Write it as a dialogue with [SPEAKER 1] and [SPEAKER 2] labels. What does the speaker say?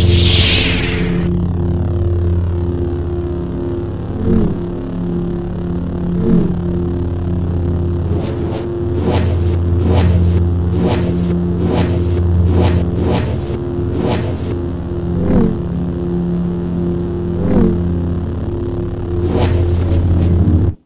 [SPEAKER 1] you.